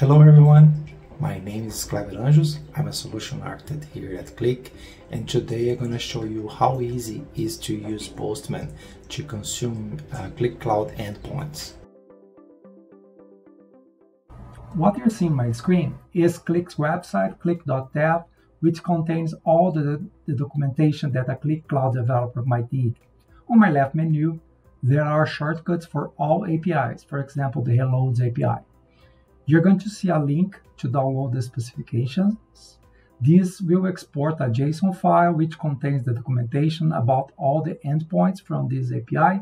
Hello everyone, my name is Cleber Anjos. I'm a solution architect here at Qlik and today I'm going to show you how easy it is to use Postman to consume uh, Qlik Cloud endpoints. What you're seeing my screen is Qlik's website, qlik.dev, which contains all the, the documentation that a Qlik Cloud developer might need. On my left menu, there are shortcuts for all APIs, for example, the Hello's API. You're going to see a link to download the specifications. This will export a JSON file which contains the documentation about all the endpoints from this API.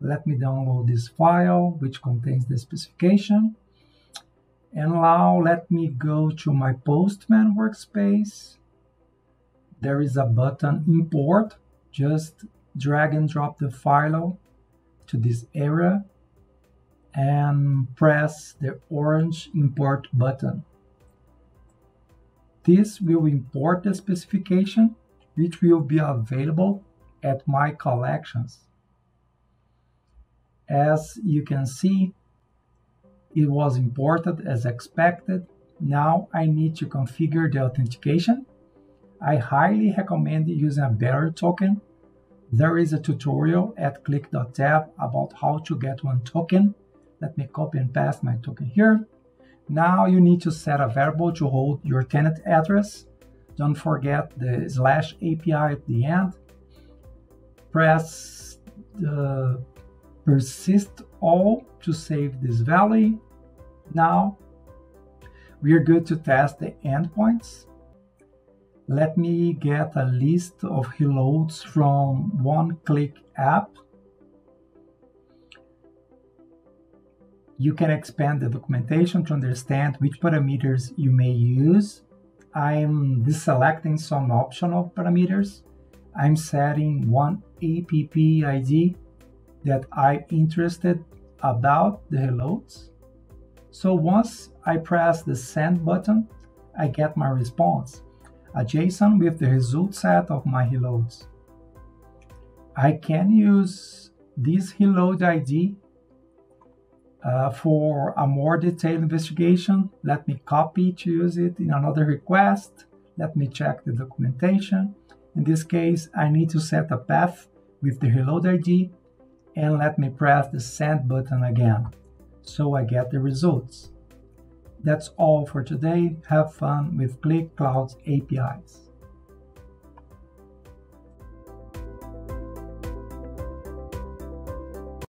Let me download this file which contains the specification. And now let me go to my Postman workspace. There is a button import. Just drag and drop the file to this area and press the orange import button. This will import the specification, which will be available at my collections. As you can see, it was imported as expected. Now I need to configure the authentication. I highly recommend using a bearer token. There is a tutorial at qlik.dev about how to get one token let me copy and paste my token here. Now you need to set a variable to hold your tenant address. Don't forget the slash API at the end. Press the persist all to save this value. Now we are good to test the endpoints. Let me get a list of reloads from one Qlik app You can expand the documentation to understand which parameters you may use. I'm deselecting some optional parameters. I'm setting one APP ID that I'm interested about the reloads. So once I press the send button, I get my response, a JSON with the result set of my reloads. I can use this reload ID uh, for a more detailed investigation, let me copy to use it in another request. Let me check the documentation. In this case, I need to set a path with the reload ID and let me press the send button again so I get the results. That's all for today. Have fun with Qlik Cloud's APIs.